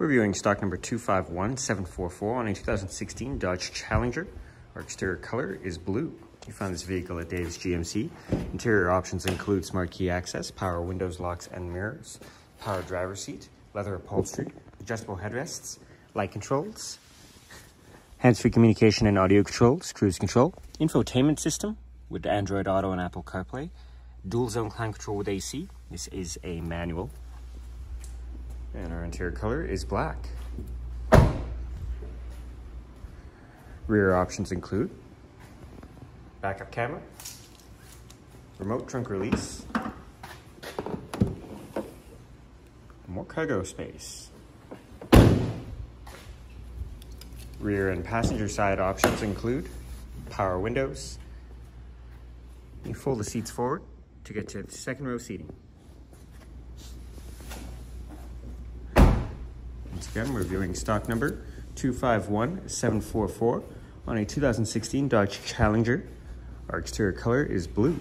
We're viewing stock number 251744 on a 2016 Dodge Challenger. Our exterior color is blue. You found this vehicle at Davis GMC. Interior options include smart key access, power windows, locks, and mirrors, power driver seat, leather upholstery, adjustable headrests, light controls, hands-free communication and audio controls, cruise control, infotainment system with Android Auto and Apple CarPlay, dual zone climate control with AC. This is a manual. And our interior color is black. Rear options include backup camera, remote trunk release, more cargo space. Rear and passenger side options include power windows. You fold the seats forward to get to second row seating. Once again, we're viewing stock number 251744 on a 2016 Dodge Challenger. Our exterior color is blue.